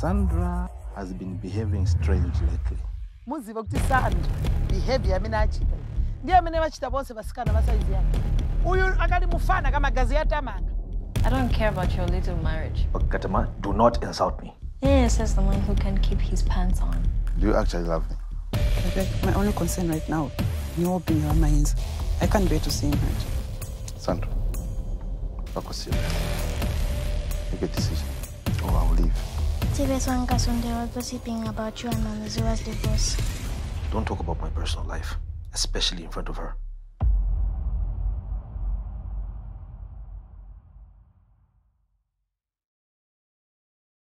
Sandra has been behaving strange lately. muziva kuti sandra behavior amene achita ndiye amene vachita bonse vasikana vasaizi yake uyu akali mufana kamagazi yatamanga I don't care about your little marriage. Katama, do not insult me. Yeah, says the one who can keep his pants on. Do you actually love me? My only concern right now, you open your minds. I can't bear to see him hurt. Sandra, wako serious. Make a decision or I'll leave. TBS One Kasunde was gossiping about you and Mamizua's divorce. Don't talk about my personal life, especially in front of her.